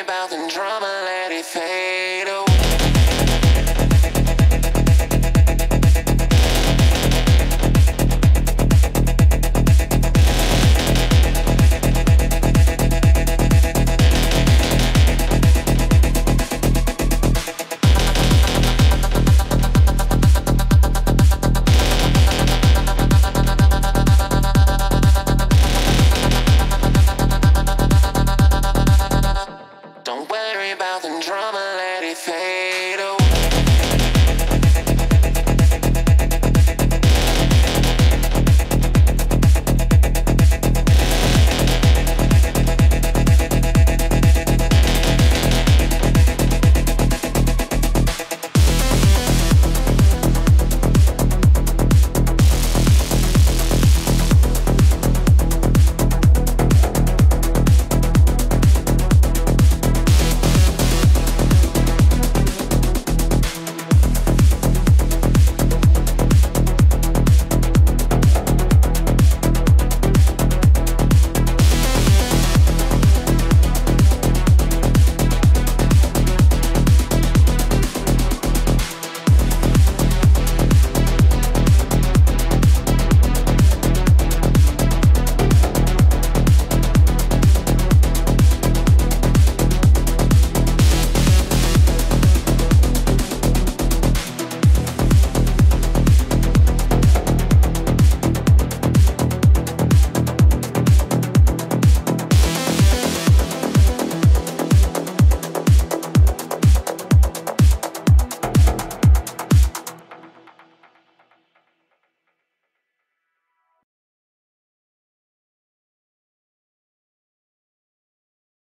about the drama, let it fade. anything.